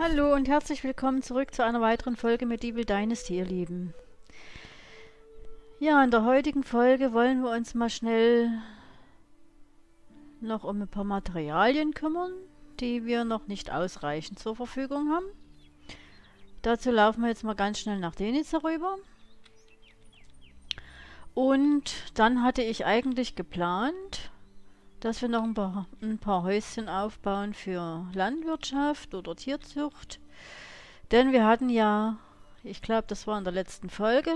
Hallo und herzlich willkommen zurück zu einer weiteren Folge Medieval Dynasty, ihr Lieben. Ja, in der heutigen Folge wollen wir uns mal schnell noch um ein paar Materialien kümmern, die wir noch nicht ausreichend zur Verfügung haben. Dazu laufen wir jetzt mal ganz schnell nach Denitz rüber. Und dann hatte ich eigentlich geplant, dass wir noch ein paar, ein paar Häuschen aufbauen für Landwirtschaft oder Tierzucht. Denn wir hatten ja, ich glaube, das war in der letzten Folge,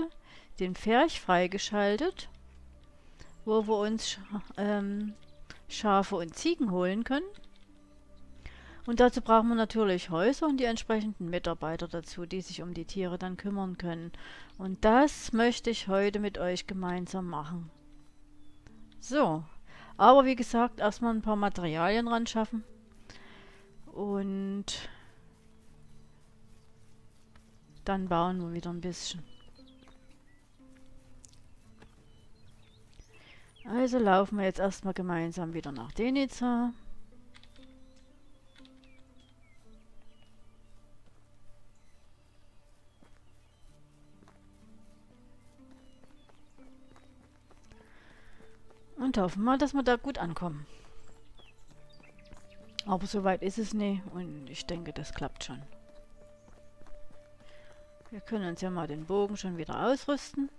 den Pferch freigeschaltet, wo wir uns ähm, Schafe und Ziegen holen können. Und dazu brauchen wir natürlich Häuser und die entsprechenden Mitarbeiter dazu, die sich um die Tiere dann kümmern können. Und das möchte ich heute mit euch gemeinsam machen. So, aber wie gesagt, erstmal ein paar Materialien ran schaffen. Und dann bauen wir wieder ein bisschen. Also laufen wir jetzt erstmal gemeinsam wieder nach Denica. Und hoffen mal, dass wir da gut ankommen. Aber so weit ist es nicht und ich denke, das klappt schon. Wir können uns ja mal den Bogen schon wieder ausrüsten.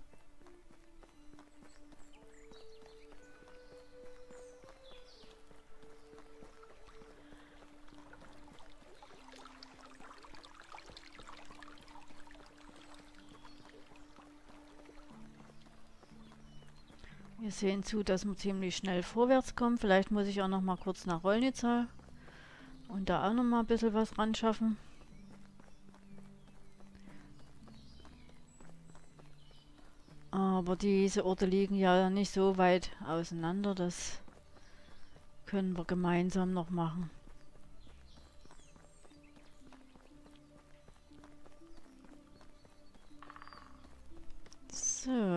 Wir sehen zu, dass wir ziemlich schnell vorwärts kommen. Vielleicht muss ich auch noch mal kurz nach Rollnitzer und da auch noch mal ein bisschen was ran schaffen. Aber diese Orte liegen ja nicht so weit auseinander. Das können wir gemeinsam noch machen.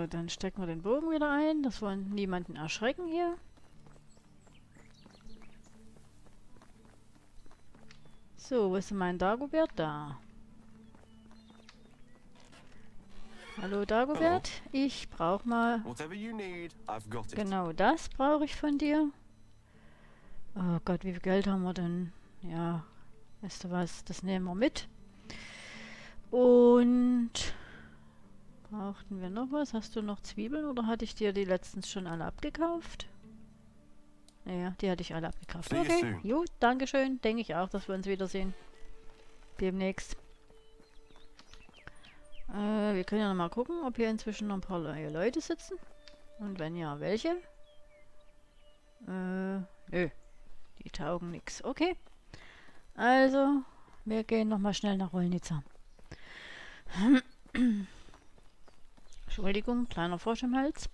Dann stecken wir den Bogen wieder ein, dass wir niemanden erschrecken hier. So, wo ist denn mein Dagobert? Da. Hallo Dagobert, ich brauche mal... Need, genau das brauche ich von dir. Oh Gott, wie viel Geld haben wir denn? Ja, weißt du was, das nehmen wir mit. Und... Brauchten wir noch was? Hast du noch Zwiebeln oder hatte ich dir die letztens schon alle abgekauft? Naja, die hatte ich alle abgekauft. Okay, gut, Dankeschön. Denke ich auch, dass wir uns wiedersehen. Demnächst. Äh, wir können ja noch mal gucken, ob hier inzwischen noch ein paar neue Leute sitzen. Und wenn ja, welche? Äh, nö. Die taugen nichts. Okay. Also, wir gehen noch mal schnell nach Rollnitzer. Entschuldigung, kleiner Frosch im Hals.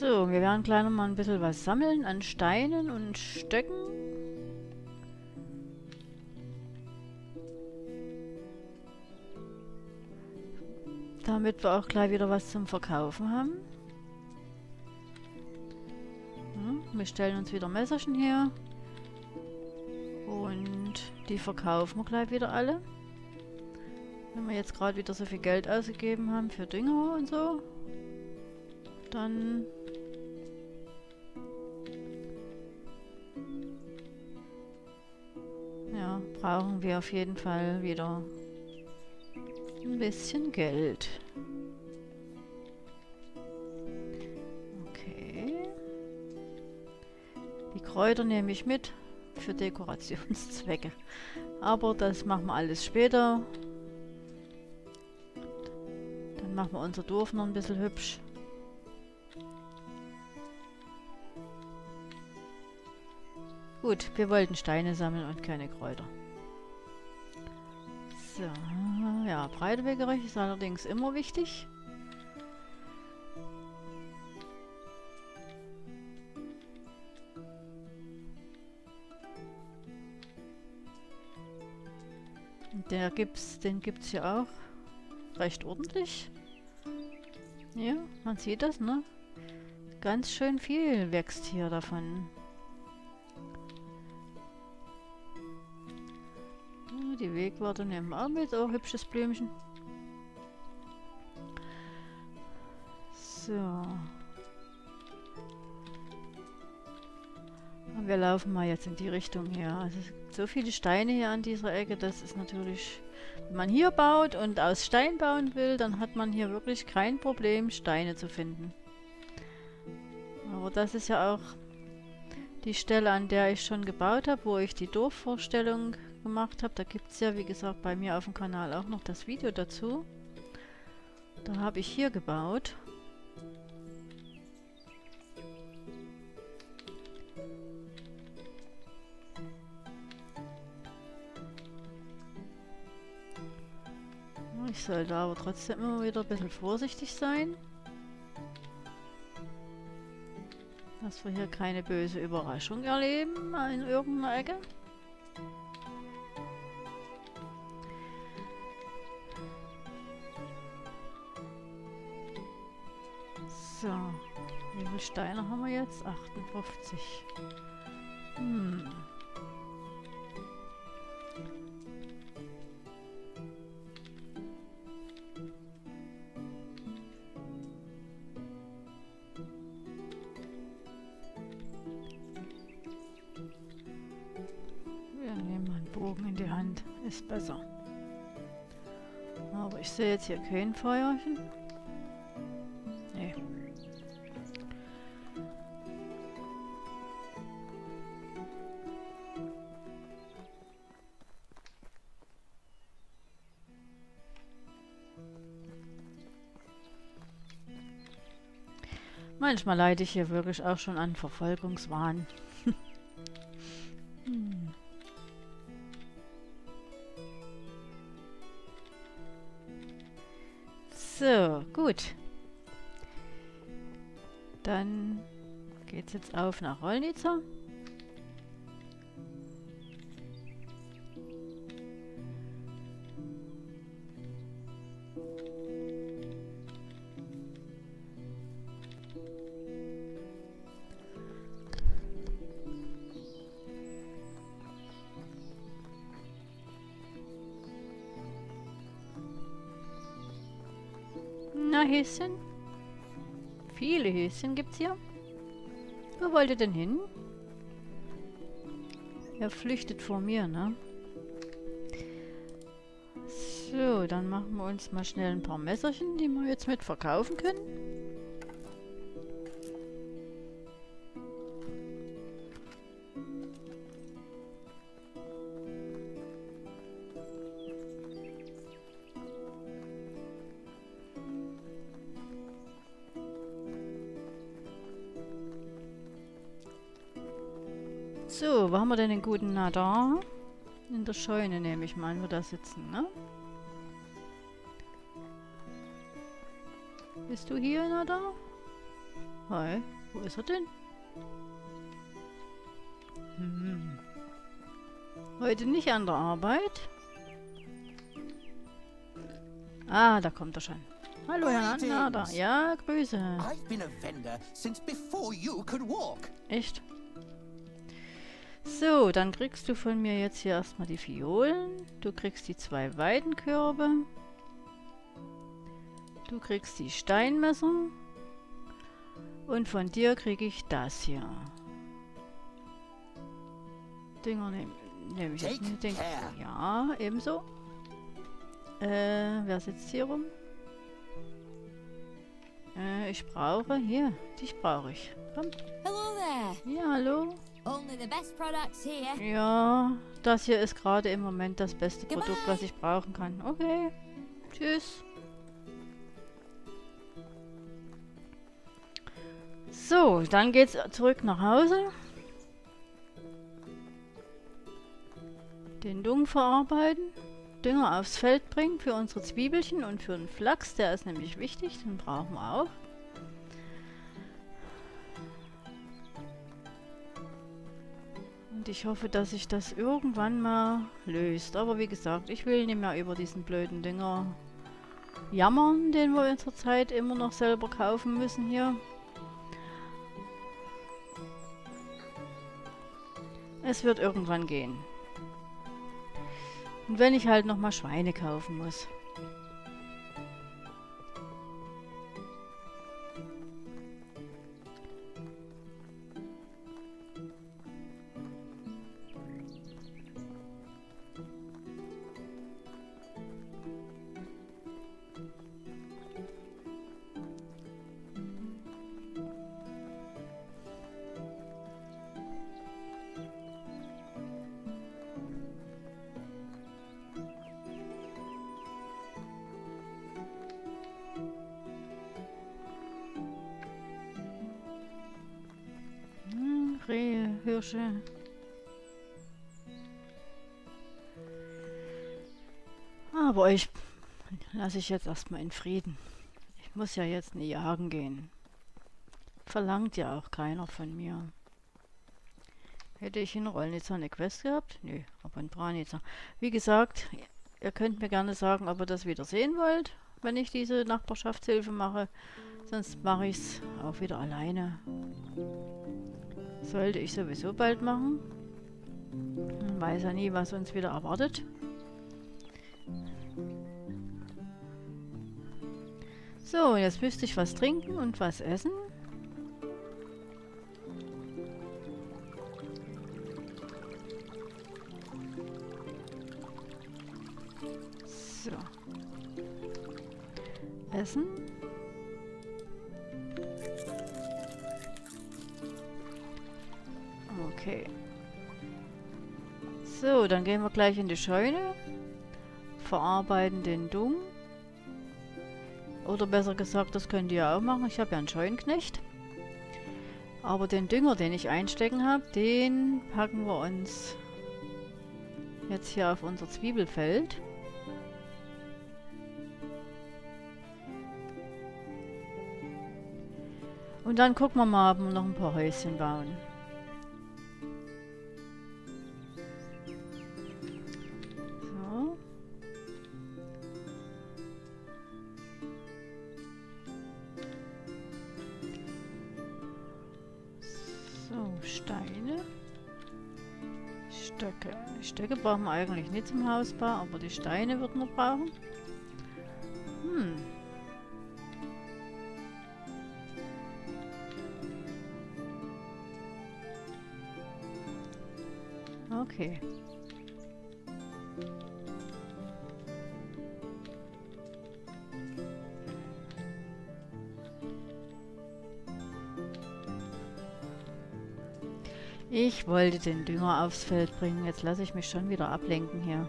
So, wir werden gleich nochmal ein bisschen was sammeln an Steinen und Stöcken. Damit wir auch gleich wieder was zum Verkaufen haben. Hm, wir stellen uns wieder Messerchen her. Und die verkaufen wir gleich wieder alle. Wenn wir jetzt gerade wieder so viel Geld ausgegeben haben für Dünger und so, dann brauchen wir auf jeden Fall wieder ein bisschen Geld. Okay. Die Kräuter nehme ich mit für Dekorationszwecke. Aber das machen wir alles später. Dann machen wir unser Dorf noch ein bisschen hübsch. Gut, wir wollten Steine sammeln und keine Kräuter. So, ja, Breitebegerecht ist allerdings immer wichtig. Der gibt's, den gibt es ja auch recht ordentlich. Ja, man sieht das, ne? Ganz schön viel wächst hier davon. Die Wegwarte nehmen auch mit. Oh, hübsches Blümchen. So. wir laufen mal jetzt in die Richtung hier. Also so viele Steine hier an dieser Ecke, das ist natürlich... Wenn man hier baut und aus Stein bauen will, dann hat man hier wirklich kein Problem, Steine zu finden. Aber das ist ja auch die Stelle, an der ich schon gebaut habe, wo ich die Dorfvorstellung gemacht habe. Da gibt es ja, wie gesagt, bei mir auf dem Kanal auch noch das Video dazu. Da habe ich hier gebaut. Ich sollte aber trotzdem immer wieder ein bisschen vorsichtig sein. Dass wir hier keine böse Überraschung erleben in irgendeiner Ecke. Steine haben wir jetzt? 58. Hm. Wir nehmen einen Bogen in die Hand. Ist besser. Aber ich sehe jetzt hier kein Feuerchen. Manchmal leide ich hier wirklich auch schon an Verfolgungswahn. hm. So, gut. Dann geht's jetzt auf nach Rollnitzer. Häschen? Viele Häschen gibt's hier. Wo wollt ihr denn hin? Er flüchtet vor mir, ne? So, dann machen wir uns mal schnell ein paar Messerchen, die wir jetzt mit verkaufen können. Guten Nadar? In der Scheune nehme ich mal, wo da sitzen, ne? Bist du hier, Nadar? Hi, wo ist er denn? Hm. Heute nicht an der Arbeit? Ah, da kommt er schon. Hallo, Herr Nadar. Ja, Grüße. Echt? So, dann kriegst du von mir jetzt hier erstmal die Violen. Du kriegst die zwei Weidenkörbe. Du kriegst die Steinmesser. Und von dir kriege ich das hier. Dinger nehme nehm ich jetzt nicht. Ja, ebenso. Äh, wer sitzt hier rum? Äh, ich brauche... Hier, dich brauche ich. Komm. Hello there. Ja, hallo. Ja, das hier ist gerade im Moment das beste Goodbye. Produkt, was ich brauchen kann. Okay. Tschüss. So, dann geht's zurück nach Hause. Den Dung verarbeiten. Dünger aufs Feld bringen für unsere Zwiebelchen und für den Flachs. Der ist nämlich wichtig, den brauchen wir auch. Ich hoffe, dass sich das irgendwann mal löst. Aber wie gesagt, ich will nicht mehr über diesen blöden Dünger jammern, den wir in der Zeit immer noch selber kaufen müssen hier. Es wird irgendwann gehen. Und wenn ich halt nochmal Schweine kaufen muss. Rehe, Hirsche. Aber euch lasse ich jetzt erstmal in Frieden. Ich muss ja jetzt nie jagen gehen. Verlangt ja auch keiner von mir. Hätte ich in Rollnitzer eine Quest gehabt? Nö, aber in Branitzer. Wie gesagt, ihr könnt mir gerne sagen, ob ihr das wieder sehen wollt, wenn ich diese Nachbarschaftshilfe mache. Sonst mache ich es auch wieder alleine. Sollte ich sowieso bald machen. Man weiß ja nie, was uns wieder erwartet. So, jetzt müsste ich was trinken und was essen. So. Essen. So, dann gehen wir gleich in die Scheune. Verarbeiten den Dung. Oder besser gesagt, das könnt ihr auch machen. Ich habe ja einen Scheunenknecht. Aber den Dünger, den ich einstecken habe, den packen wir uns jetzt hier auf unser Zwiebelfeld. Und dann gucken wir mal, ob wir noch ein paar Häuschen bauen. Stöcke brauchen wir eigentlich nicht zum Hausbau, aber die Steine würden wir brauchen. Hm. Okay. Ich wollte den Dünger aufs Feld bringen. Jetzt lasse ich mich schon wieder ablenken hier.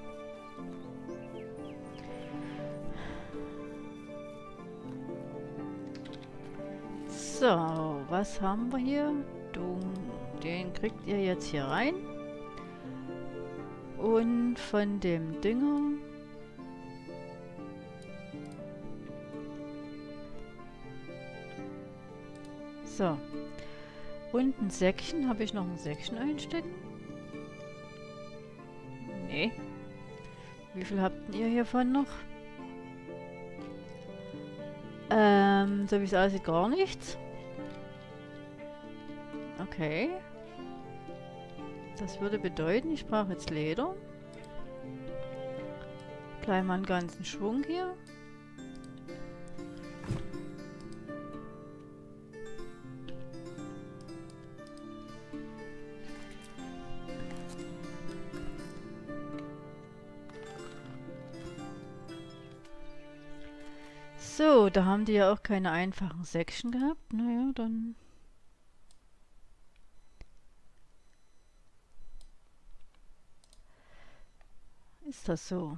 So, was haben wir hier? Den kriegt ihr jetzt hier rein. Und von dem Dünger... So, und ein Säckchen. Habe ich noch ein Säckchen einstecken? Nee. Wie viel habt ihr hiervon noch? Ähm, so wie es aussieht, gar nichts. Okay. Das würde bedeuten, ich brauche jetzt Leder. Gleich mal einen ganzen Schwung hier. Da haben die ja auch keine einfachen Säckchen gehabt. Naja, dann... Ist das so.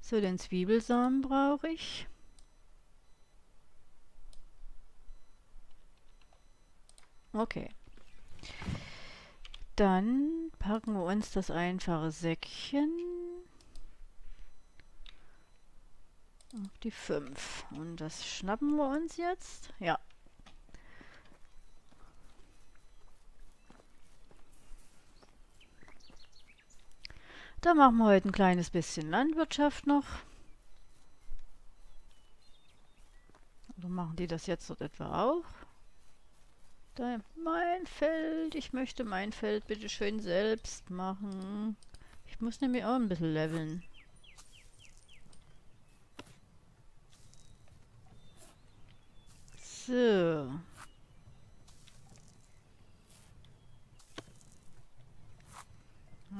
So, den Zwiebelsamen brauche ich. Okay. Dann packen wir uns das einfache Säckchen Auf die 5. Und das schnappen wir uns jetzt. Ja. Da machen wir heute ein kleines bisschen Landwirtschaft noch. Oder machen die das jetzt dort etwa auch? Da, mein Feld. Ich möchte mein Feld bitte schön selbst machen. Ich muss nämlich auch ein bisschen leveln. So.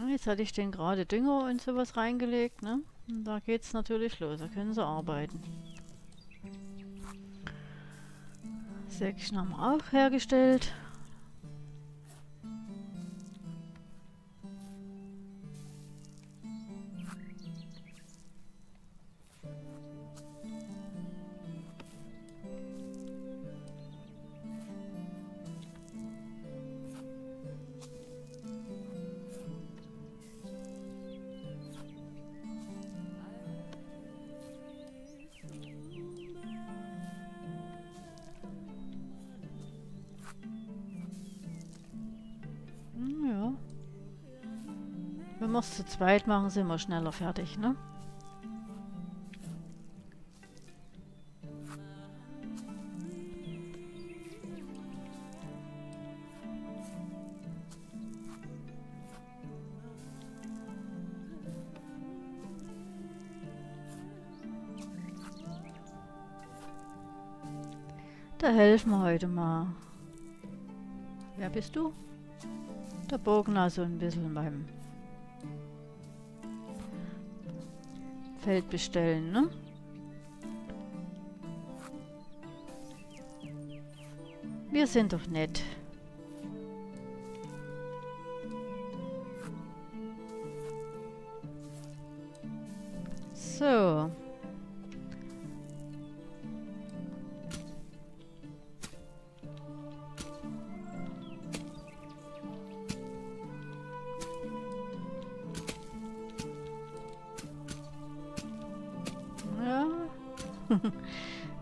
Jetzt hatte ich den gerade Dünger und sowas reingelegt, ne? Und da geht's natürlich los. Da können sie arbeiten. Säckchen haben wir auch hergestellt. Zweit machen, sind wir schneller fertig, ne? Da helfen wir heute mal. Wer bist du? Der Bogner so ein bisschen beim Feld bestellen, ne? Wir sind doch nett.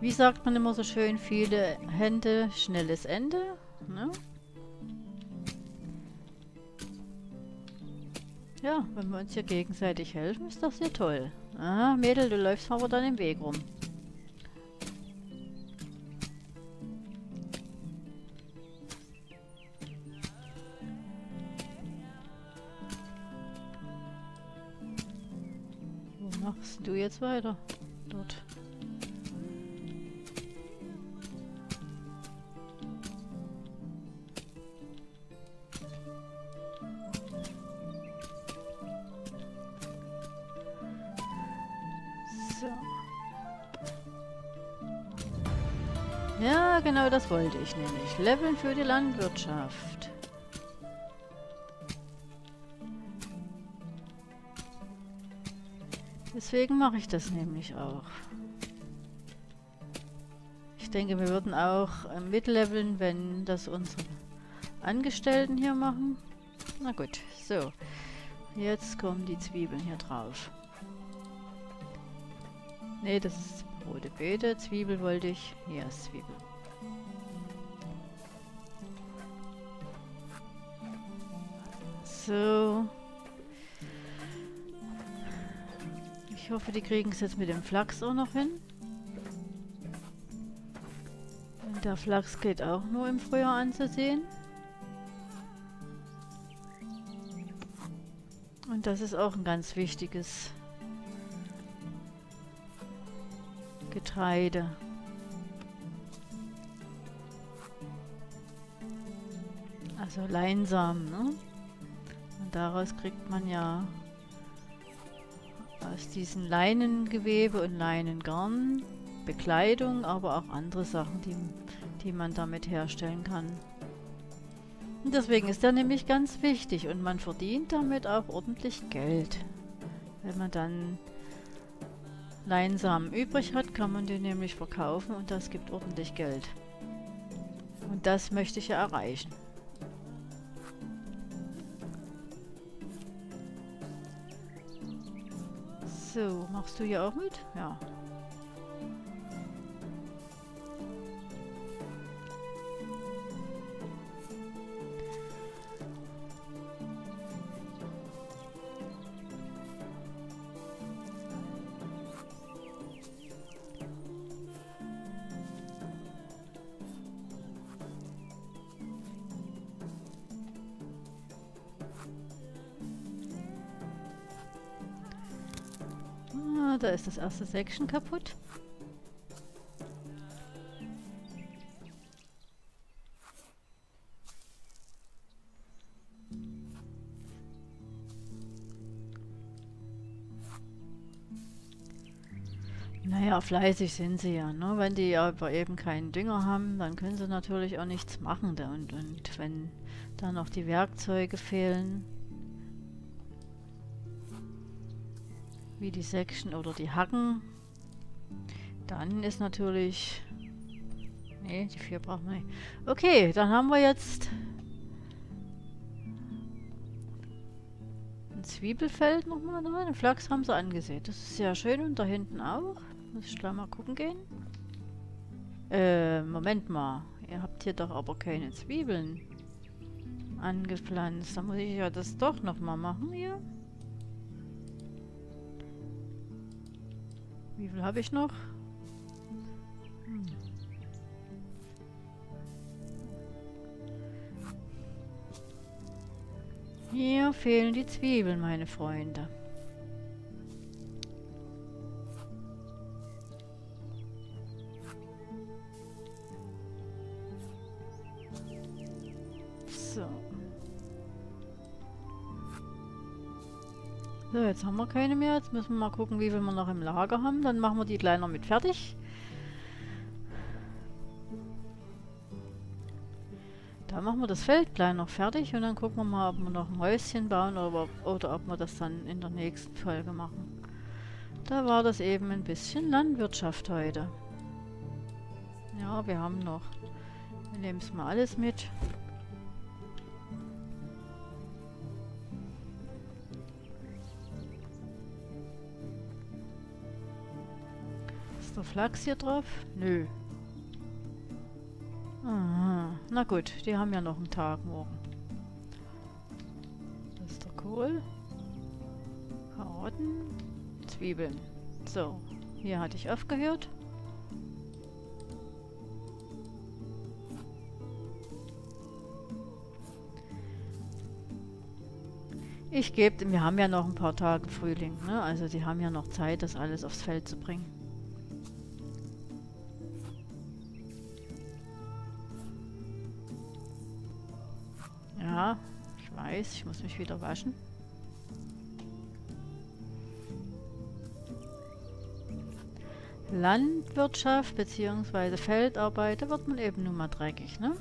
Wie sagt man immer so schön, viele Hände, schnelles Ende. Ne? Ja, wenn wir uns hier gegenseitig helfen, ist das sehr toll. Ah, Mädel, du läufst aber dann im Weg rum. Wo machst du jetzt weiter? Ja, genau das wollte ich nämlich. Leveln für die Landwirtschaft. Deswegen mache ich das nämlich auch. Ich denke, wir würden auch äh, mitleveln, wenn das unsere Angestellten hier machen. Na gut, so. Jetzt kommen die Zwiebeln hier drauf. Ne, das ist rote Beete. Zwiebel wollte ich. Ist Zwiebel. So. Ich hoffe, die kriegen es jetzt mit dem Flachs auch noch hin. Und der Flachs geht auch nur im Frühjahr anzusehen. Und das ist auch ein ganz wichtiges Getreide. Also Leinsamen, ne? Und daraus kriegt man ja aus diesen Leinengewebe und Leinengarn Bekleidung, aber auch andere Sachen, die, die man damit herstellen kann. Und deswegen ist er nämlich ganz wichtig und man verdient damit auch ordentlich Geld. Wenn man dann Leinsamen übrig hat, kann man den nämlich verkaufen und das gibt ordentlich Geld. Und das möchte ich ja erreichen. So, machst du hier auch mit? Ja. Da ist das erste Section kaputt. Naja, fleißig sind sie ja. Ne? Wenn die aber eben keinen Dünger haben, dann können sie natürlich auch nichts machen. Und, und wenn dann noch die Werkzeuge fehlen, wie die Section oder die Hacken, dann ist natürlich... Ne, die vier brauchen wir nicht. Okay, dann haben wir jetzt ein Zwiebelfeld nochmal da. Den Flachs haben sie angesehen. Das ist sehr schön und da hinten auch. Muss ich gleich mal gucken gehen. Äh, Moment mal. Ihr habt hier doch aber keine Zwiebeln angepflanzt. Da muss ich ja das doch nochmal machen hier. Wie viel habe ich noch? Hm. Hier fehlen die Zwiebeln, meine Freunde. So, jetzt haben wir keine mehr. Jetzt müssen wir mal gucken, wie viel wir noch im Lager haben. Dann machen wir die kleiner mit fertig. Da machen wir das Feld klein noch fertig und dann gucken wir mal, ob wir noch ein Häuschen bauen oder, oder ob wir das dann in der nächsten Folge machen. Da war das eben ein bisschen Landwirtschaft heute. Ja, wir haben noch. Wir nehmen es mal alles mit. Der Flachs hier drauf? Nö. Aha. Na gut, die haben ja noch einen Tag morgen. Das ist der Kohl. Karotten. Zwiebeln. So, hier hatte ich aufgehört. Ich gebe, wir haben ja noch ein paar Tage Frühling, ne? Also die haben ja noch Zeit, das alles aufs Feld zu bringen. Weiß, ich muss mich wieder waschen. Landwirtschaft bzw. Feldarbeit, da wird man eben nur mal dreckig, ne?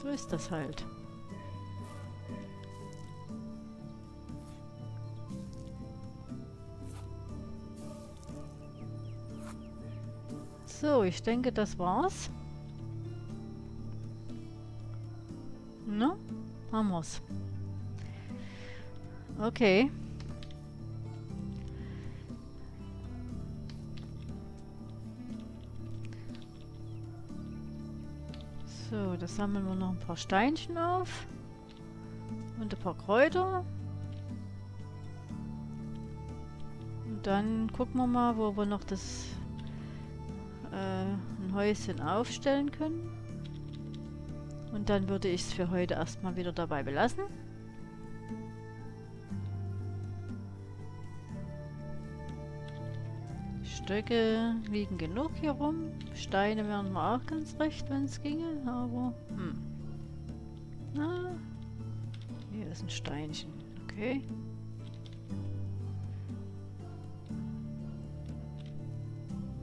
So ist das halt. So, ich denke, das war's. Wir's. Okay. So, da sammeln wir noch ein paar Steinchen auf. Und ein paar Kräuter. Und dann gucken wir mal, wo wir noch das äh, ein Häuschen aufstellen können. Und dann würde ich es für heute erstmal wieder dabei belassen. Stöcke liegen genug hier rum. Steine wären mir auch ganz recht, wenn es ginge, aber... Hm. Na, hier ist ein Steinchen. Okay.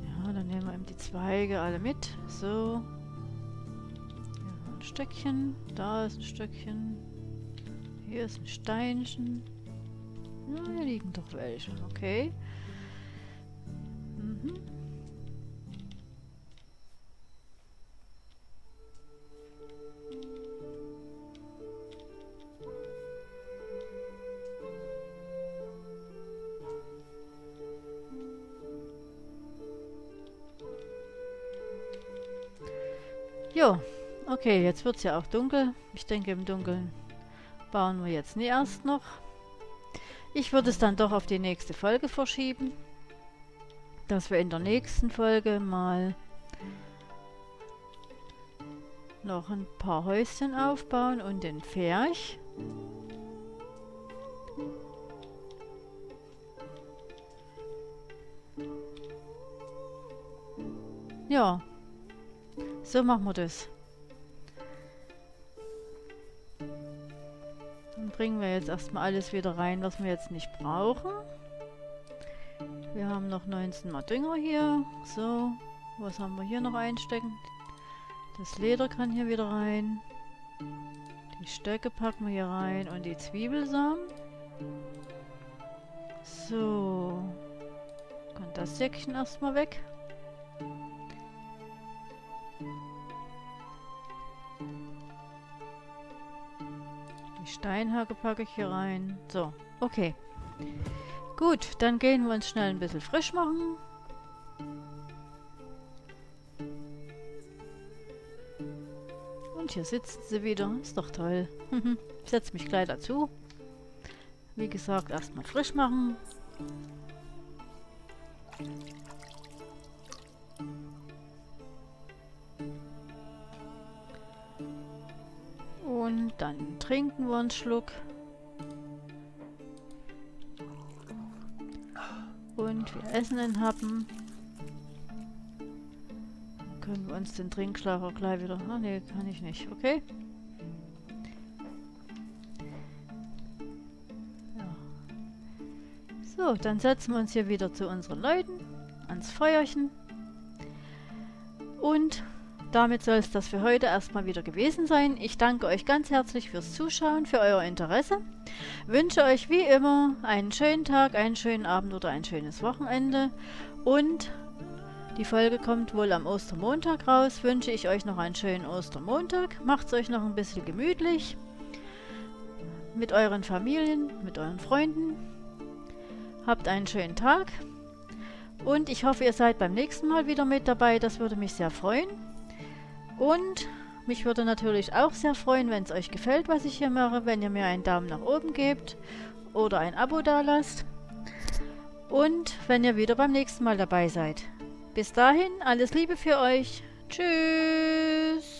Ja, dann nehmen wir eben die Zweige alle mit. So. Stöckchen. Da ist ein Stöckchen. Hier ist ein Steinchen. Ja, hier liegen doch welche. Okay. Okay, jetzt wird es ja auch dunkel. Ich denke, im Dunkeln bauen wir jetzt nie erst noch. Ich würde es dann doch auf die nächste Folge verschieben, dass wir in der nächsten Folge mal noch ein paar Häuschen aufbauen und den Pferch. Ja, so machen wir das. Bringen wir jetzt erstmal alles wieder rein, was wir jetzt nicht brauchen. Wir haben noch 19 Mal Dünger hier. So, was haben wir hier noch einstecken? Das Leder kann hier wieder rein. Die Stöcke packen wir hier rein und die Zwiebelsamen. So. Kann das Säckchen erstmal weg. Steinhacke packe ich hier rein. So, okay. Gut, dann gehen wir uns schnell ein bisschen frisch machen. Und hier sitzen sie wieder. Ist doch toll. ich setze mich gleich dazu. Wie gesagt, erstmal frisch machen. Trinken wir einen Schluck. Und wir essen einen Happen können wir uns den Trinkschlauch gleich wieder... Ah, ne, kann ich nicht. Okay. So, dann setzen wir uns hier wieder zu unseren Leuten ans Feuerchen. Und damit soll es das für heute erstmal wieder gewesen sein. Ich danke euch ganz herzlich fürs Zuschauen, für euer Interesse. Wünsche euch wie immer einen schönen Tag, einen schönen Abend oder ein schönes Wochenende. Und die Folge kommt wohl am Ostermontag raus. Wünsche ich euch noch einen schönen Ostermontag. Macht es euch noch ein bisschen gemütlich. Mit euren Familien, mit euren Freunden. Habt einen schönen Tag. Und ich hoffe, ihr seid beim nächsten Mal wieder mit dabei. Das würde mich sehr freuen. Und mich würde natürlich auch sehr freuen, wenn es euch gefällt, was ich hier mache, wenn ihr mir einen Daumen nach oben gebt oder ein Abo da lasst. Und wenn ihr wieder beim nächsten Mal dabei seid. Bis dahin, alles Liebe für euch. Tschüss.